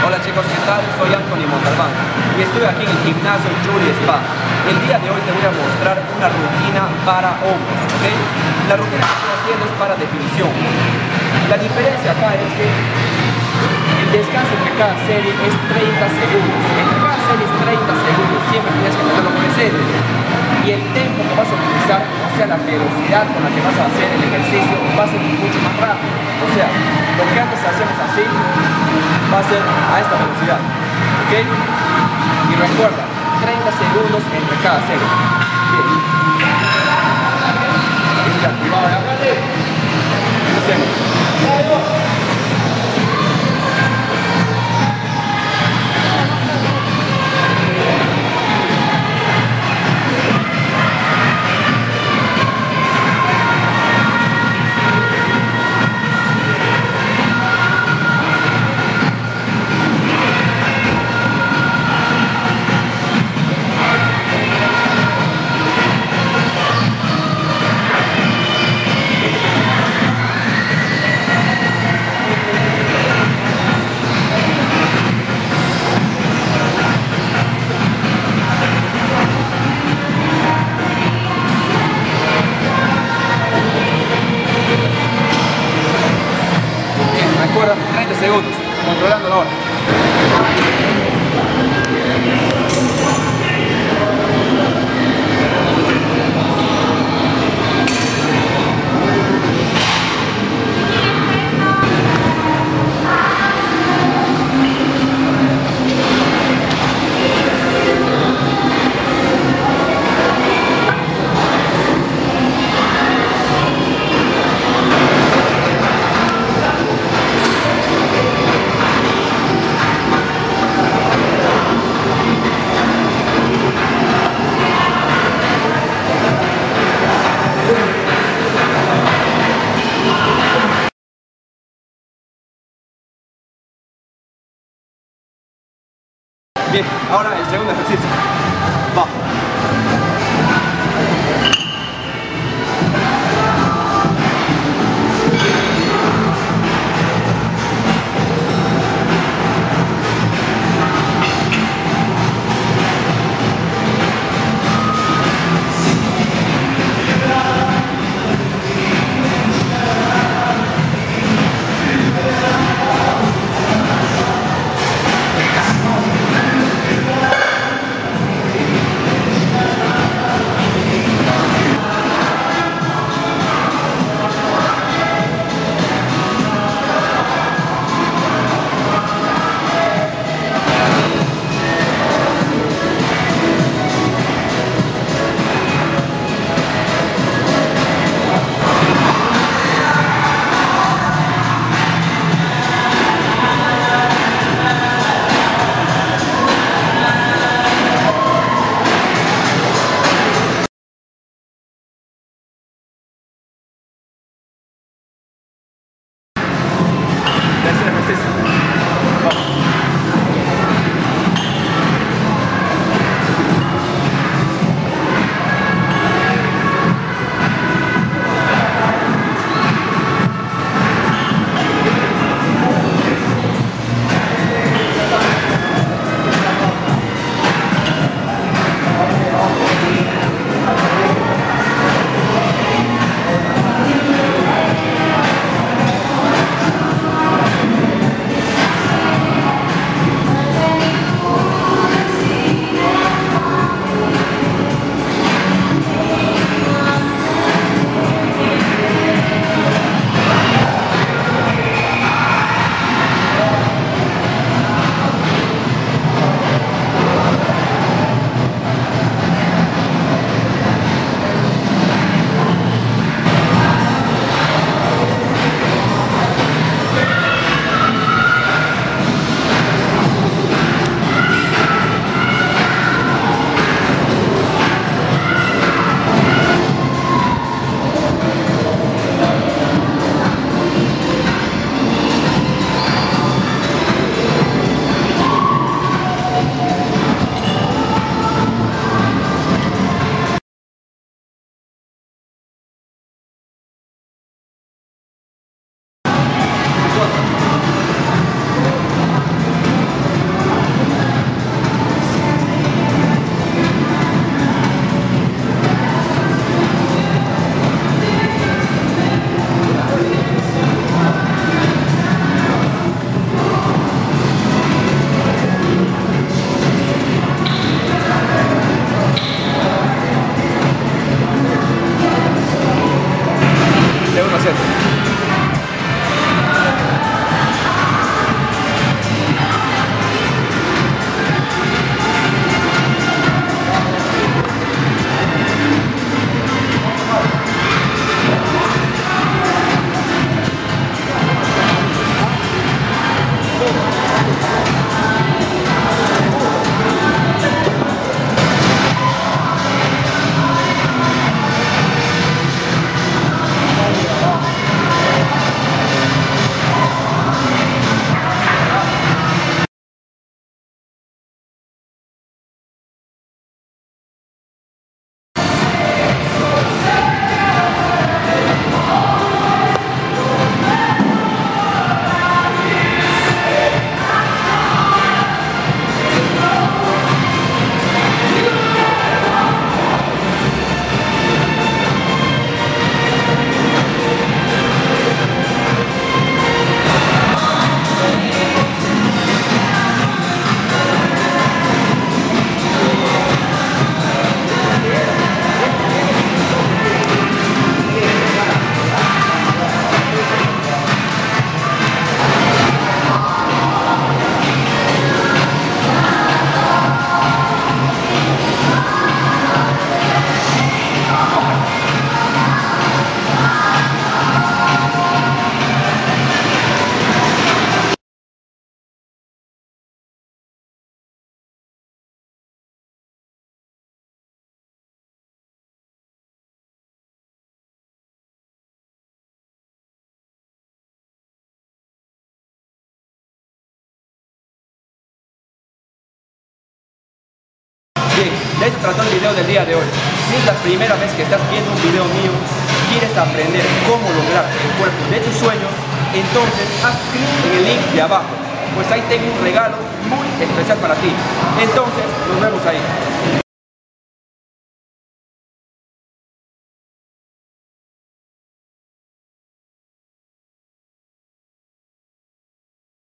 Hola chicos, ¿qué tal? Soy Anthony Montalbán y estoy aquí en el gimnasio Chuli Spa. El día de hoy te voy a mostrar una rutina para hombros, ¿ok? La rutina que estoy haciendo es para definición. La diferencia acá es que el descanso entre cada serie es 30 segundos. Entre cada serie es 30 segundos, siempre tienes que tenerlo presente. Y el tiempo que vas a utilizar, o sea, la velocidad con la que vas a hacer el ejercicio, va a ser mucho más rápido. O sea, lo que antes hacemos así, va a ser a esta velocidad. ¿Ok? Y recuerda, 30 segundos entre cada serie. Controlando la hora. Ahora el segundo ejercicio. Va. De eso trató el video del día de hoy. Si es la primera vez que estás viendo un video mío, quieres aprender cómo lograr el cuerpo de tus sueños, entonces haz clic en el link de abajo, pues ahí tengo un regalo muy especial para ti. Entonces, nos vemos ahí.